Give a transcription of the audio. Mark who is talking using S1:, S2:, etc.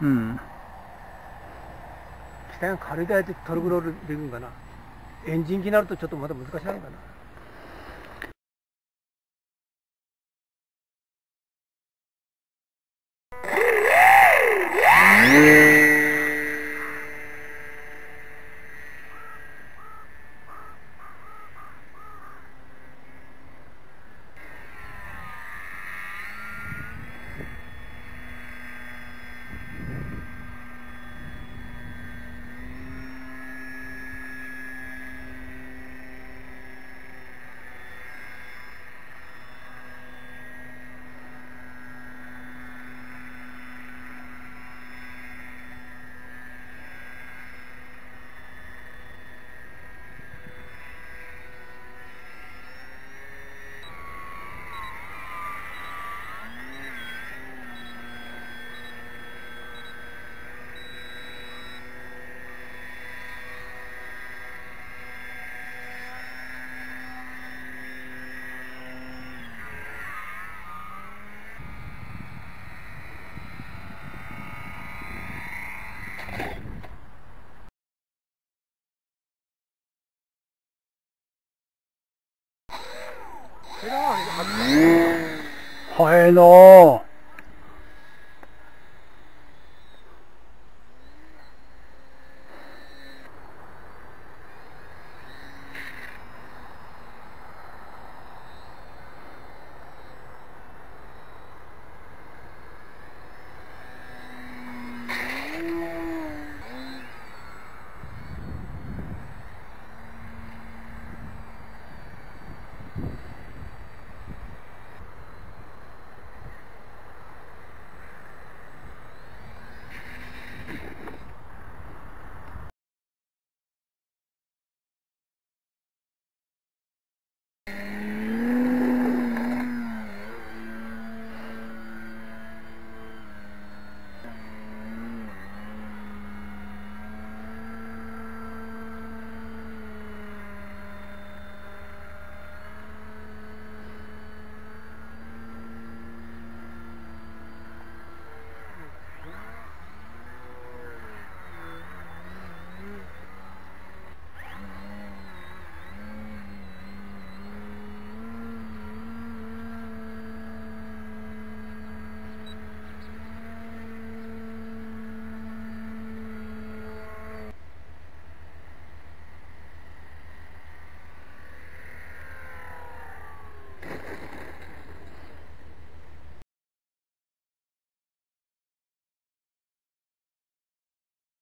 S1: うん。
S2: 機体が軽い台でトルクロールできるんかな。エンジン機になるとちょっとまだ難しいのかな。
S1: 早いの